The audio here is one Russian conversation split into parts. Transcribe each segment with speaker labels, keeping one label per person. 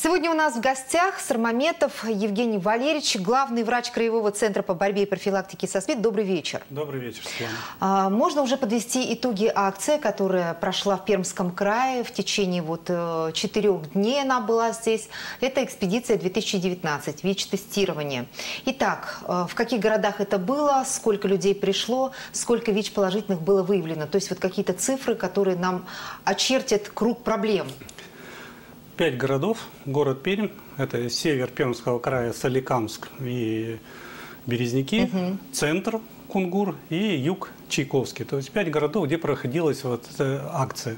Speaker 1: Сегодня у нас в гостях Сармаметов Евгений Валерьевич, главный врач Краевого центра по борьбе и профилактике со СПИД. Добрый вечер.
Speaker 2: Добрый вечер, Светлана.
Speaker 1: А, можно уже подвести итоги акции, которая прошла в Пермском крае в течение вот э, четырех дней она была здесь. Это экспедиция 2019, ВИЧ-тестирование. Итак, э, в каких городах это было, сколько людей пришло, сколько ВИЧ положительных было выявлено? То есть вот какие-то цифры, которые нам очертят круг проблем.
Speaker 2: Пять городов. Город Пермь, это север Пермского края, Соликамск и Березники, угу. центр Кунгур и юг Чайковский. То есть пять городов, где проходилась вот эта акция.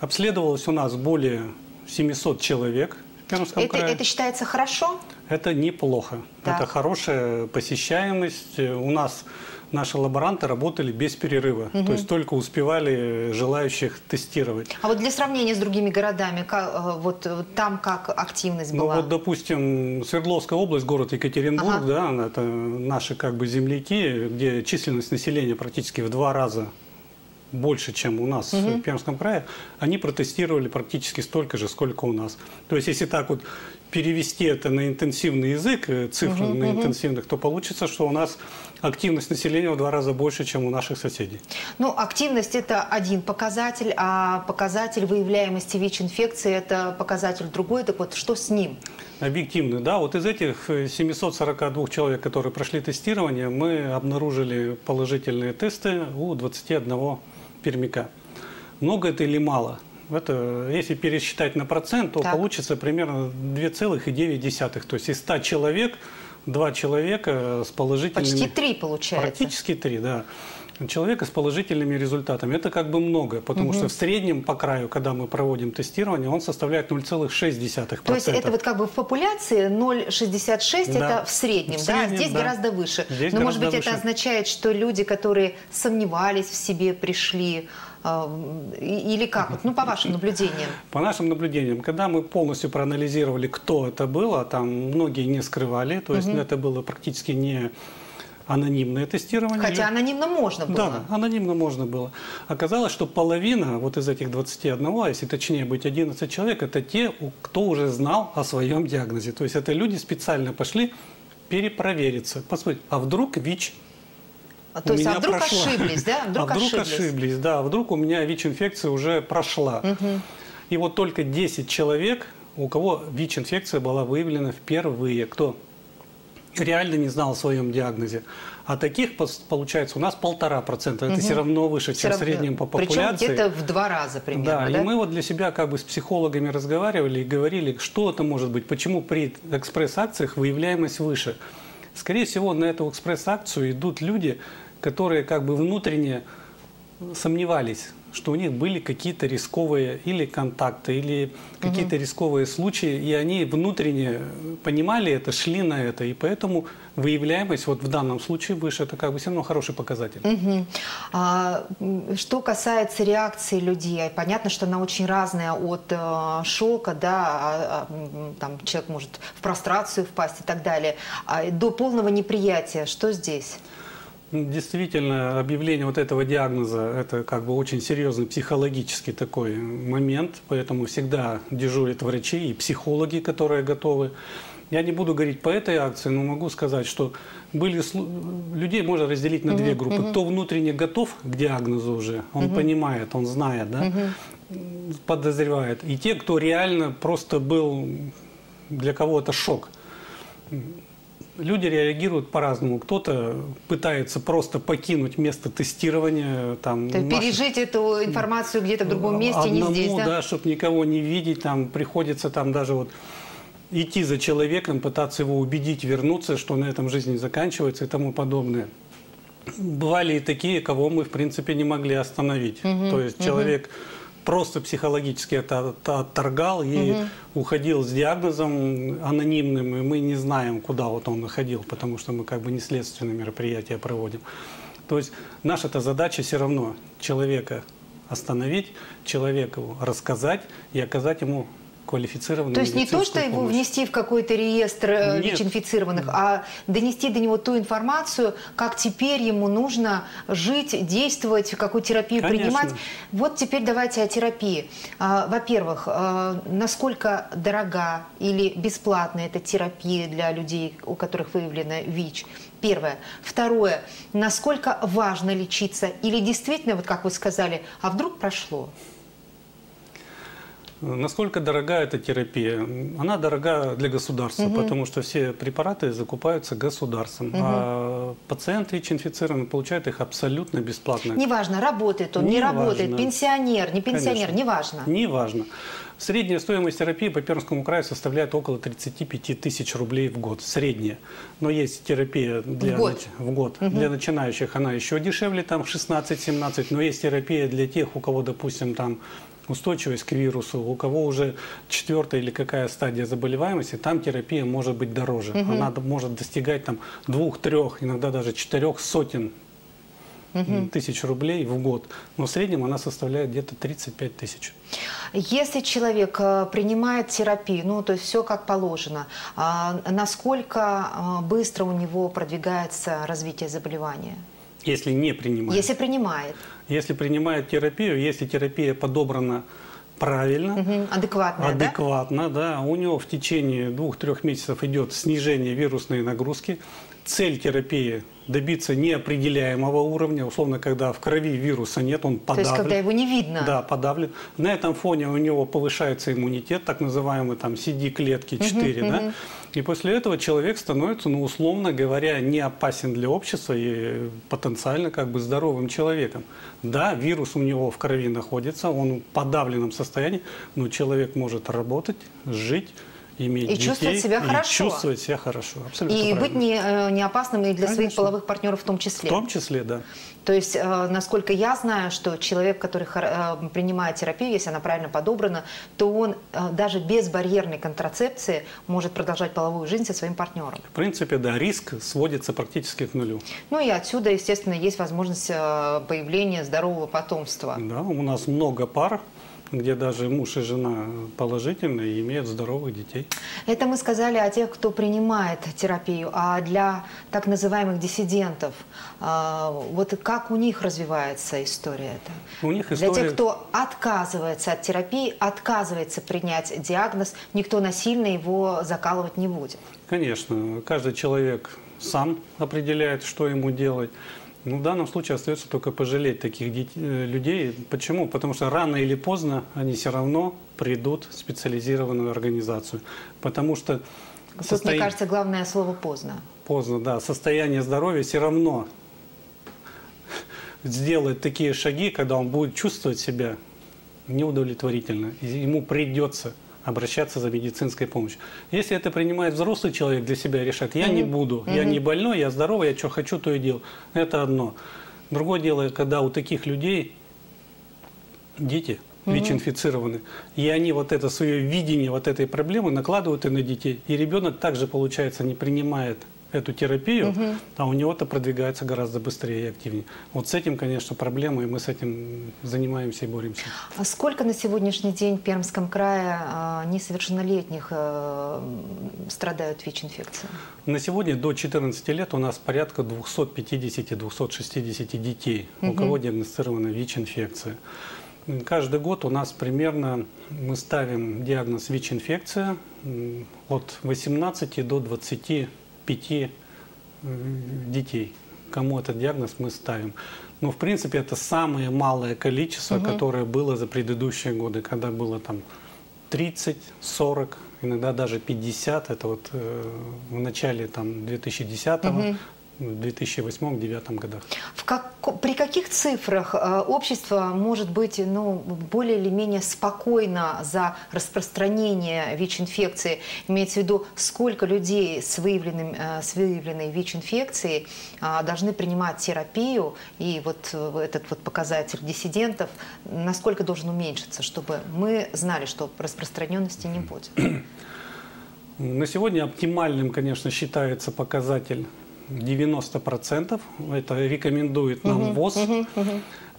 Speaker 2: Обследовалось у нас более 700 человек в Пермском
Speaker 1: это,
Speaker 2: крае.
Speaker 1: Это считается хорошо?
Speaker 2: Это неплохо. Так. Это хорошая посещаемость. У нас наши лаборанты работали без перерыва. Угу. То есть только успевали желающих тестировать.
Speaker 1: А вот для сравнения с другими городами, как, э, вот э, там как активность
Speaker 2: ну,
Speaker 1: была?
Speaker 2: Ну вот, допустим, Свердловская область, город Екатеринбург, ага. да, это наши как бы земляки, где численность населения практически в два раза больше, чем у нас угу. в Пермском крае, они протестировали практически столько же, сколько у нас. То есть, если так вот перевести это на интенсивный язык, э, цифры угу, на угу. интенсивных, то получится, что у нас активность населения в два раза больше, чем у наших соседей.
Speaker 1: Ну, активность – это один показатель, а показатель выявляемости ВИЧ-инфекции – это показатель другой. Так вот, что с ним?
Speaker 2: Объективно, да. Вот из этих 742 человек, которые прошли тестирование, мы обнаружили положительные тесты у 21 пермяка. Много это или мало? Это, если пересчитать на процент, то так. получится примерно 2,9. То есть из 100 человек, 2 человека с положительными...
Speaker 1: Почти 3 получается.
Speaker 2: Практически 3, да человека с положительными результатами. Это как бы много, потому угу. что в среднем по краю, когда мы проводим тестирование, он составляет 0,6%.
Speaker 1: То есть это вот как бы в популяции 0,66 да. это в среднем, в среднем да? Здесь да. гораздо выше. Здесь Но может быть выше. это означает, что люди, которые сомневались в себе, пришли, или как? Ну, по вашим наблюдениям.
Speaker 2: По нашим наблюдениям, когда мы полностью проанализировали, кто это было, там многие не скрывали, то есть угу. это было практически не анонимное тестирование.
Speaker 1: Хотя анонимно можно было.
Speaker 2: Да, анонимно можно было. Оказалось, что половина вот из этих 21, а если точнее быть 11 человек, это те, кто уже знал о своем диагнозе. То есть это люди специально пошли перепровериться, посмотреть, а вдруг ВИЧ
Speaker 1: а, то есть, а вдруг прошла. ошиблись, да?
Speaker 2: Вдруг, а вдруг ошиблись. ошиблись, да. Вдруг у меня ВИЧ-инфекция уже прошла. Угу. И вот только 10 человек, у кого ВИЧ-инфекция была выявлена впервые. Кто? реально не знал о своем диагнозе. А таких, получается, у нас полтора процента. Это угу. все равно выше, все чем равно. в среднем по популяции.
Speaker 1: Причем где-то в два раза примерно,
Speaker 2: да,
Speaker 1: да?
Speaker 2: и мы вот для себя как бы с психологами разговаривали и говорили, что это может быть, почему при экспресс-акциях выявляемость выше. Скорее всего, на эту экспресс-акцию идут люди, которые как бы внутренне сомневались что у них были какие-то рисковые или контакты, или какие-то угу. рисковые случаи, и они внутренне понимали это, шли на это, и поэтому выявляемость вот в данном случае выше, это как бы все равно хороший показатель.
Speaker 1: Угу. А, что касается реакции людей, понятно, что она очень разная от э, шока, да, а, а, там человек может в прострацию впасть и так далее, а, до полного неприятия. Что здесь?
Speaker 2: Действительно, объявление вот этого диагноза – это как бы очень серьезный психологический такой момент, поэтому всегда дежурят врачи и психологи, которые готовы. Я не буду говорить по этой акции, но могу сказать, что были людей можно разделить на две группы. Кто внутренне готов к диагнозу уже, он понимает, он знает, да, подозревает. И те, кто реально просто был для кого то шок люди реагируют по-разному. Кто-то пытается просто покинуть место тестирования. Там,
Speaker 1: То маш... пережить эту информацию где-то в другом месте,
Speaker 2: Одному,
Speaker 1: не здесь, да?
Speaker 2: да, чтобы никого не видеть. Там приходится там даже вот идти за человеком, пытаться его убедить вернуться, что на этом жизнь заканчивается и тому подобное. Бывали и такие, кого мы, в принципе, не могли остановить. Угу, То есть угу. человек просто психологически это отторгал и угу. уходил с диагнозом анонимным, и мы не знаем, куда вот он уходил, потому что мы как бы не следственные мероприятия проводим. То есть наша-то задача все равно человека остановить, человеку рассказать и оказать ему квалифицированной
Speaker 1: То есть не то, что его
Speaker 2: помощь.
Speaker 1: внести в какой-то реестр э, ВИЧ-инфицированных, а донести до него ту информацию, как теперь ему нужно жить, действовать, какую терапию
Speaker 2: Конечно.
Speaker 1: принимать. Вот теперь давайте о терапии. А, Во-первых, э, насколько дорога или бесплатна эта терапия для людей, у которых выявлено ВИЧ? Первое. Второе. Насколько важно лечиться? Или действительно, вот как вы сказали, а вдруг прошло?
Speaker 2: Насколько дорога эта терапия? Она дорога для государства, потому что все препараты закупаются государством. А пациент ВИЧ-инфицированный получает их абсолютно бесплатно.
Speaker 1: Неважно, работает он, не,
Speaker 2: Не
Speaker 1: работает,
Speaker 2: важно.
Speaker 1: пенсионер, не пенсионер,
Speaker 2: Конечно.
Speaker 1: неважно.
Speaker 2: Неважно. Средняя стоимость терапии по Пермскому краю составляет около 35 тысяч рублей в год. Средняя. Но есть терапия для,
Speaker 1: В год.
Speaker 2: в год. для начинающих, она еще дешевле, там 16-17. Но есть терапия для тех, у кого, допустим, там устойчивость к вирусу, у кого уже четвертая или какая стадия заболеваемости, там терапия может быть дороже. Она д- может достигать там двух, трех, иногда даже четырех сотен м, тысяч рублей в год. Но в среднем она составляет где-то 35 тысяч.
Speaker 1: Если человек э, принимает терапию, ну, то есть все как положено, а, насколько а, быстро у него продвигается развитие заболевания?
Speaker 2: Если не принимает.
Speaker 1: Если принимает,
Speaker 2: Если принимает терапию, если терапия подобрана правильно,
Speaker 1: Мгм, адекватная, да?
Speaker 2: адекватно, да? у него в течение двух-трех месяцев идет снижение вирусной нагрузки. Цель терапии добиться неопределяемого уровня, условно, когда в крови вируса нет, он
Speaker 1: То
Speaker 2: подавлен.
Speaker 1: есть когда его не видно.
Speaker 2: Да, подавлен. На этом фоне у него повышается иммунитет, так называемый там CD-клетки 4, да? И после этого человек становится, ну, условно говоря, не опасен для общества и потенциально как бы здоровым человеком. Да, вирус у него в крови находится, он в подавленном состоянии, но человек может работать, жить, иметь
Speaker 1: И
Speaker 2: детей.
Speaker 1: чувствовать себя
Speaker 2: и
Speaker 1: хорошо.
Speaker 2: чувствовать себя хорошо. Абсолютно
Speaker 1: И быть
Speaker 2: правильно.
Speaker 1: не, э, не опасным и для своих
Speaker 2: Конечно.
Speaker 1: половых партнеров в том числе.
Speaker 2: В том числе, да.
Speaker 1: То есть, э, насколько я знаю, что человек, который э, принимает терапию, если она правильно подобрана, то он даже без барьерной контрацепции может продолжать половую жизнь со своим партнером.
Speaker 2: В принципе, да, риск сводится практически к нулю.
Speaker 1: Ну и отсюда, естественно, есть возможность появления здорового потомства.
Speaker 2: Да, у нас много пар, где даже муж и жена положительные и имеют здоровых детей.
Speaker 1: Это мы сказали о тех, кто принимает терапию, а для так называемых диссидентов, э, вот как у них развивается история эта?
Speaker 2: У них
Speaker 1: Для
Speaker 2: история...
Speaker 1: тех, кто отказывается от терапии, отказывается принять диагноз, никто насильно его закалывать не будет.
Speaker 2: Конечно, каждый человек сам определяет, что ему делать. Ну, в данном случае остается только пожалеть таких дет- э, людей. Почему? Потому что рано или поздно они все равно придут в специализированную организацию. Потому что
Speaker 1: Тут,
Speaker 2: состоя-
Speaker 1: мне кажется, главное слово «поздно».
Speaker 2: поздно, да, состояние здоровья все равно сделает такие шаги, когда он будет чувствовать себя неудовлетворительно. И ему придется обращаться за медицинской помощью. Если это принимает взрослый человек для себя, решает, я не буду, я не больной, я здоровый, я что хочу, то и делаю. Это одно. Другое дело, когда у таких людей дети ВИЧ-инфицированы, и они вот это свое видение вот этой проблемы накладывают и на детей. И ребенок также, получается, не принимает эту терапию, а у него это продвигается гораздо быстрее и активнее. Вот с этим, конечно, проблема, и мы с этим занимаемся и боремся.
Speaker 1: А сколько на сегодняшний день в Пермском крае а, несовершеннолетних э, страдают ВИЧ-инфекцией?
Speaker 2: На сегодня до 14 лет у нас порядка 250-260 детей, у кого диагностирована ВИЧ-инфекция. Каждый год у нас примерно мы ставим диагноз ВИЧ-инфекция от 18 до 25 м, детей. Кому этот диагноз мы ставим. Но в принципе это самое малое количество, которое было за предыдущие годы, когда было там 30, 40, иногда даже 50. Это вот э, в начале там 2010 2008-2009 годах.
Speaker 1: В как- при каких цифрах э, общество может быть ну, более или менее спокойно за распространение ВИЧ-инфекции? Имеется в виду, сколько людей с, выявленным, э, с выявленной ВИЧ-инфекцией а, должны принимать терапию, и вот э, этот вот показатель диссидентов, насколько должен уменьшиться, чтобы мы знали, что распространенности не будет?
Speaker 2: На сегодня оптимальным, конечно, считается показатель 90%. Это рекомендует нам ВОЗ.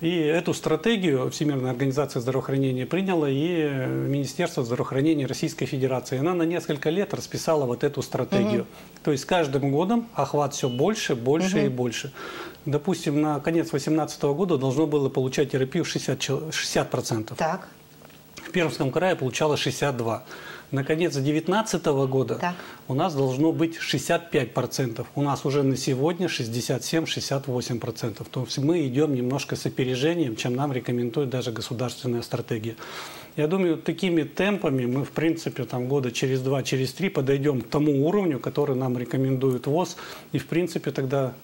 Speaker 2: И эту стратегию Всемирная организация здравоохранения приняла и Министерство здравоохранения Российской Федерации. Она на несколько лет расписала вот эту стратегию. Угу. То есть каждым годом охват все больше, больше угу. и больше. Допустим, на конец 2018 года должно было получать терапию 60%. 60%.
Speaker 1: Так.
Speaker 2: В Пермском крае получало 62% на конец 2019 года так. у нас должно быть 65%. У нас уже на сегодня 67-68%. То есть мы идем немножко с опережением, чем нам рекомендует даже государственная стратегия. Я думаю, такими темпами мы, в принципе, там года через два, через три подойдем к тому уровню, который нам рекомендует ВОЗ. И, в принципе, тогда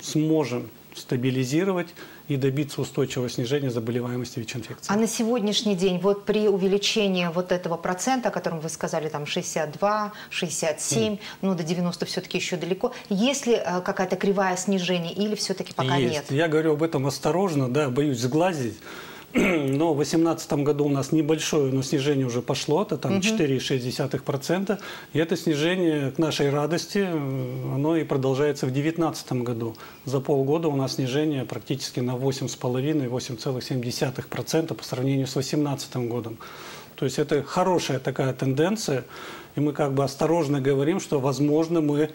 Speaker 2: сможем стабилизировать и добиться устойчивого снижения заболеваемости ВИЧ-инфекцией.
Speaker 1: А на сегодняшний день вот при увеличении вот этого процента, о котором вы сказали, там 62, 67, mm. ну до 90 все-таки еще далеко, есть ли э, какая-то кривая снижения или все-таки пока
Speaker 2: есть.
Speaker 1: нет?
Speaker 2: Я говорю об этом осторожно, да, боюсь сглазить. но в 2018 году у нас небольшое, но снижение уже пошло, это там угу. 4,6%. И это снижение, к нашей радости, оно и продолжается в 2019 году. За полгода у нас снижение практически на 8,5-8,7% по сравнению с 2018 годом. То есть это хорошая такая тенденция, и мы как бы осторожно говорим, что, возможно, мы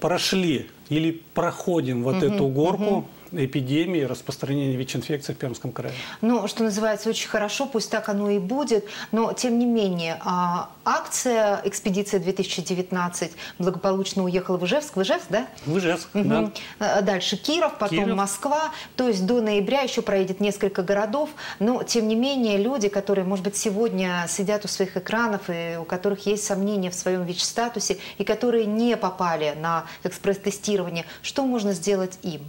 Speaker 2: прошли или проходим вот угу, эту горку, угу эпидемии, распространения ВИЧ-инфекции в Пермском крае.
Speaker 1: Ну, что называется, очень хорошо, пусть так оно и будет, но тем не менее, а, акция «Экспедиция 2019» благополучно уехала в Ижевск. В Ижевск, да?
Speaker 2: В Ижевск, угу. да.
Speaker 1: А дальше Киров, потом Киров. Москва. То есть до ноября еще проедет несколько городов, но тем не менее люди, которые, может быть, сегодня сидят у своих экранов и у которых есть сомнения в своем ВИЧ-статусе и которые не попали на экспресс-тестирование, что можно сделать им?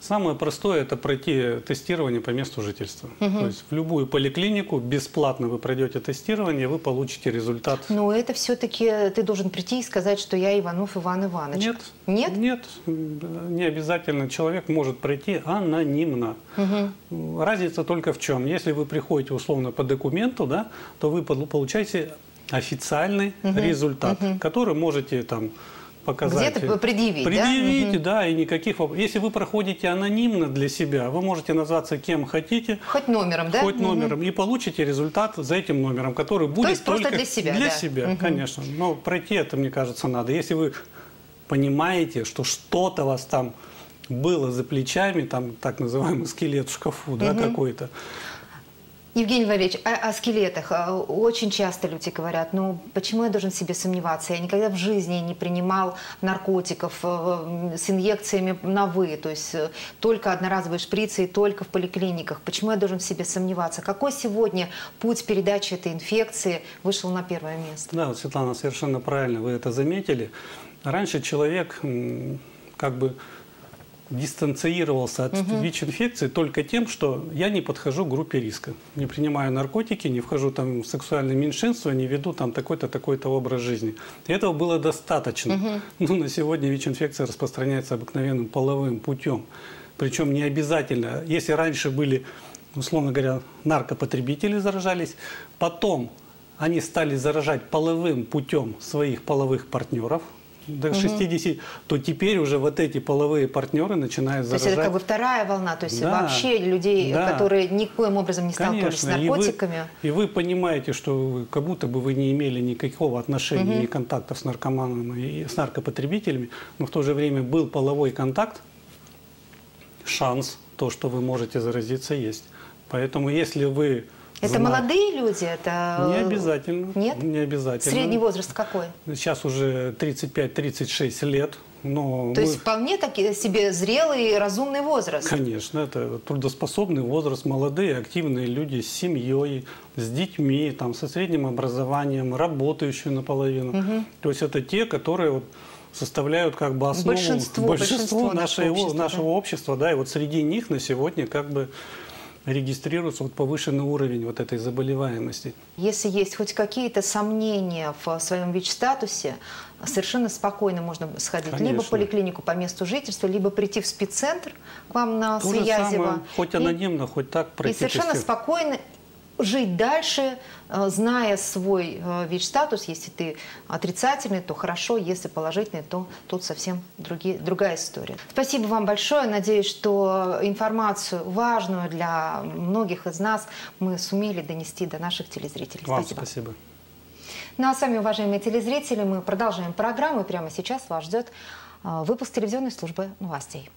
Speaker 2: Самое простое – это пройти тестирование по месту жительства. Угу. То есть в любую поликлинику бесплатно вы пройдете тестирование, вы получите результат.
Speaker 1: Но это все-таки ты должен прийти и сказать, что я Иванов Иван Иванович.
Speaker 2: Нет.
Speaker 1: Нет?
Speaker 2: Нет. Не обязательно. Человек может пройти анонимно. Угу. Разница только в чем. Если вы приходите условно по документу, да, то вы получаете официальный угу. результат, угу. который можете там показать.
Speaker 1: Где-то предъявить,
Speaker 2: Предъявить, да? да, и никаких Если вы проходите анонимно для себя, вы можете назваться кем хотите.
Speaker 1: Хоть номером, да?
Speaker 2: Хоть угу. номером. И получите результат за этим номером, который будет То
Speaker 1: есть
Speaker 2: только
Speaker 1: для себя,
Speaker 2: Для
Speaker 1: да?
Speaker 2: себя, угу. конечно. Но пройти это, мне кажется, надо. Если вы понимаете, что что-то вас там было за плечами, там так называемый скелет в шкафу, угу. да, какой-то,
Speaker 1: Евгений Валерьевич, о, о скелетах. Э, очень часто люди говорят, ну почему я должен себе сомневаться? Я никогда в жизни не принимал наркотиков э, с инъекциями на «вы», то есть э, только одноразовые шприцы и только в поликлиниках. Почему я должен в себе сомневаться? Какой сегодня путь передачи этой инфекции вышел на первое место?
Speaker 2: Да, Светлана, совершенно правильно вы это заметили. Раньше человек как бы дистанцировался от угу. ВИЧ-инфекции только тем, что я не подхожу к группе риска. Не принимаю наркотики, не вхожу там в сексуальное меньшинство, не веду там такой-то, такой-то образ жизни. И этого было достаточно. Угу. Ну, на сегодня ВИЧ-инфекция распространяется обыкновенным половым путем. Причем не обязательно. Если раньше были, условно говоря, наркопотребители заражались, потом они стали заражать половым путем своих половых партнеров – до 60, угу. то теперь уже вот эти половые партнеры начинают заражать.
Speaker 1: То есть это как бы вторая волна, то есть да, вообще людей, да. которые никоим образом не сталкивались Конечно. с наркотиками.
Speaker 2: И вы, и вы понимаете, что вы, как будто бы вы не имели никакого отношения угу. и контактов с наркоманами и с наркопотребителями, но в то же время был половой контакт, шанс, то, что вы можете заразиться, есть. Поэтому если вы
Speaker 1: это знак. молодые люди? Это...
Speaker 2: Не обязательно.
Speaker 1: Нет?
Speaker 2: Не обязательно.
Speaker 1: Средний возраст какой?
Speaker 2: Сейчас уже 35-36 лет. Но
Speaker 1: То мы... есть вполне таки себе зрелый и разумный возраст?
Speaker 2: Конечно, это трудоспособный возраст, молодые, активные люди с семьей, с детьми, там, со средним образованием, работающие наполовину. Угу. То есть это те, которые вот составляют как бы основу
Speaker 1: большинство,
Speaker 2: большинство,
Speaker 1: большинство нашего,
Speaker 2: общества, нашего
Speaker 1: да.
Speaker 2: общества, да, и вот среди них на сегодня как бы регистрируется вот повышенный уровень вот этой заболеваемости.
Speaker 1: Если есть хоть какие-то сомнения в своем ВИЧ-статусе, совершенно спокойно можно сходить Конечно. либо в поликлинику по месту жительства, либо прийти в спеццентр к вам на
Speaker 2: То
Speaker 1: Свиязево.
Speaker 2: Самое, хоть анонимно, и, хоть так пройти.
Speaker 1: И совершенно спокойно жить дальше, э, зная свой э, ВИЧ-статус. Если ты отрицательный, то хорошо, если положительный, то тут совсем другие, другая история. Спасибо вам большое. Надеюсь, что информацию важную для многих из нас мы сумели донести до наших телезрителей.
Speaker 2: Вам спасибо. спасибо.
Speaker 1: Ну а с вами, уважаемые телезрители, мы продолжаем программу. И прямо сейчас вас ждет э, выпуск телевизионной службы новостей.